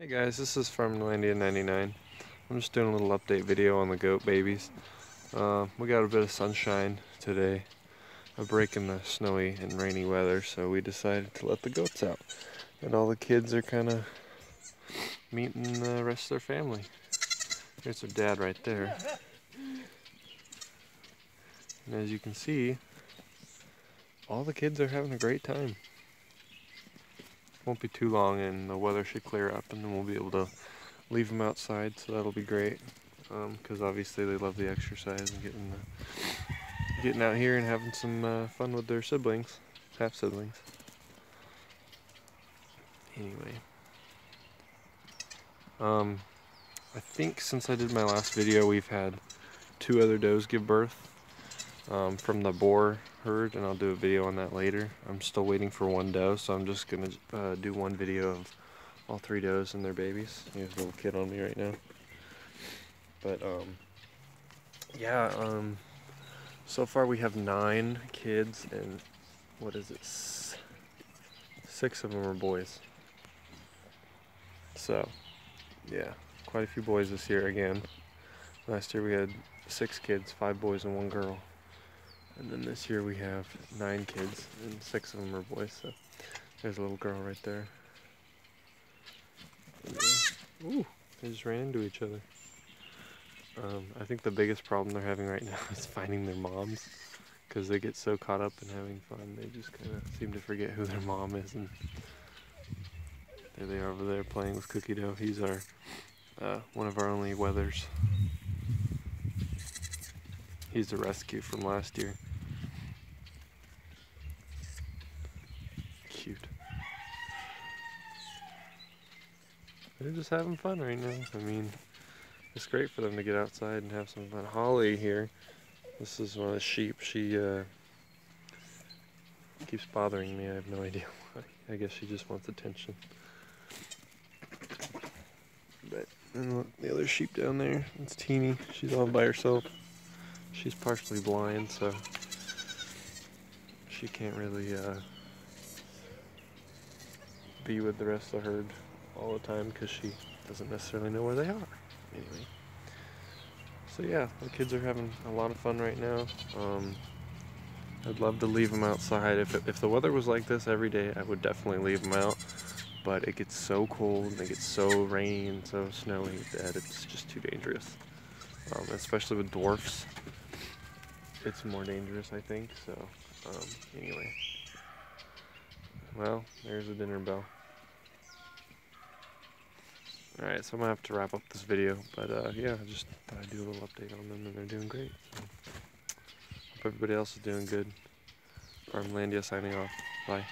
Hey guys, this is Farmlandia 99. I'm just doing a little update video on the goat babies. Uh, we got a bit of sunshine today, a break in the snowy and rainy weather, so we decided to let the goats out. And all the kids are kind of meeting the rest of their family. Here's their dad right there. And as you can see, all the kids are having a great time won't be too long and the weather should clear up and then we'll be able to leave them outside so that'll be great. Because um, obviously they love the exercise and getting the, getting out here and having some uh, fun with their siblings half siblings. Anyway. Um, I think since I did my last video we've had two other does give birth um, from the Boer herd and I'll do a video on that later. I'm still waiting for one doe so I'm just gonna uh, do one video of all three does and their babies. Here's a little kid on me right now. But um, yeah, um, so far we have nine kids and what is it? Six of them are boys. So yeah, quite a few boys this year again. Last year we had six kids, five boys and one girl. And then this year we have nine kids, and six of them are boys, so there's a little girl right there. ooh, they just ran into each other. Um, I think the biggest problem they're having right now is finding their moms, because they get so caught up in having fun, they just kind of seem to forget who their mom is, and there they are over there playing with Cookie Dough. He's our, uh, one of our only wethers. He's the rescue from last year. Cute. They're just having fun right now. I mean, it's great for them to get outside and have some fun. Holly here, this is one of the sheep. She uh, keeps bothering me. I have no idea why. I guess she just wants attention. But and look, the other sheep down there, it's Teeny. She's all by herself. She's partially blind, so she can't really uh, be with the rest of the herd all the time because she doesn't necessarily know where they are. Anyway, so yeah, the kids are having a lot of fun right now. Um, I'd love to leave them outside. If, it, if the weather was like this every day, I would definitely leave them out. But it gets so cold and it gets so rainy and so snowy that it's just too dangerous. Um, especially with dwarfs it's more dangerous, I think. So, um, anyway. Well, there's the dinner bell. Alright, so I'm to have to wrap up this video. But, uh, yeah, I just thought I'd do a little update on them, and they're doing great. So, hope everybody else is doing good. Farmlandia signing off. Bye.